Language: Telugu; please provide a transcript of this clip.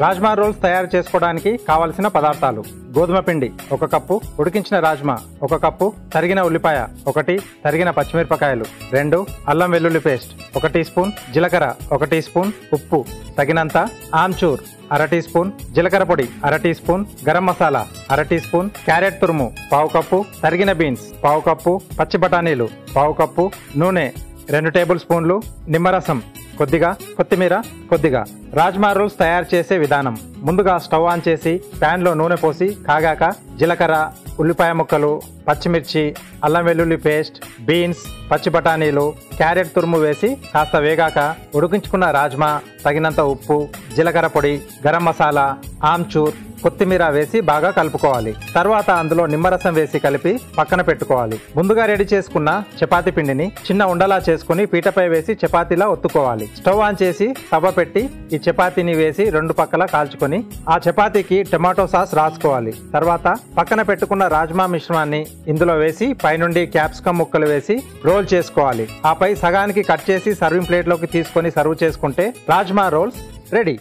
రాజ్మా రోల్స్ తయారు చేసుకోవడానికి కావలసిన పదార్థాలు. గోధుమ పిండి ఒక కప్పు. ఉడికించిన రాజ్మా ఒక కప్పు. తరిగిన ఉల్లిపాయ ఒకటి. తరిగిన పచ్చిమిరపకాయలు రెండు. అల్లం వెల్లుల్లి పేస్ట్ ఒక టీ స్పూన్. జీలకర్ర ఒక టీ స్పూన్. ఉప్పు. తగినంత ఆమ్చూర్ అర టీ స్పూన్. జీలకర్ర పొడి అర టీ స్పూన్. గరం మసాలా అర టీ స్పూన్. క్యారెట్ తురుము పావు కప్పు. తరిగిన బీన్స్ పావు కప్పు. పచ్చి బఠానీలు పావు కప్పు. నూనె రెండు టేబుల్ స్పూన్లు. నిమ్మరసం కొద్దిగా కొత్తిమీర కొద్దిగా. రాజ్మా రోల్స్ తయారు చేసే విధానం. ముందుగా స్టవ్ ఆన్ చేసి ప్యాన్లో నూనె పోసి కాగాక జీలకర్ర ఉల్లిపాయ ముక్కలు పచ్చిమిర్చి అల్లం వెల్లుల్లి పేస్ట్ బీన్స్ పచ్చి బఠానీలు క్యారెట్ తురుము వేసి కాస్త వేగాక ఉడికించుకున్న రాజ్మా తగినంత ఉప్పు జీలకర్ర పొడి గరం మసాలా ఆమ్చూర్ కొత్తిమీర వేసి బాగా కలుపుకోవాలి. తర్వాత అందులో నిమ్మరసం వేసి కలిపి పక్కన పెట్టుకోవాలి. ముందుగా రెడీ చేసుకున్న చపాతి పిండిని చిన్న ఉండలా చేసుకుని పీటపై వేసి చపాతీలా ఒత్తుకోవాలి. స్టవ్ ఆన్ చేసి తవ్వ పెట్టి ఈ చపాతీని వేసి రెండు పక్కల కాల్చుకొని ఆ చపాతీకి టమాటో సాస్ రాసుకోవాలి. తర్వాత పక్కన పెట్టుకున్న రాజ్మా మిశ్రమాన్ని ఇందులో వేసి పైనుండి క్యాప్సికమ్ ముక్కలు వేసి రోల్ చేసుకోవాలి. ఆపై సగానికి కట్ చేసి సర్వింగ్ ప్లేట్లోకి తీసుకొని సర్వ్ చేసుకుంటే రాజ్మా రోల్స్ రెడీ.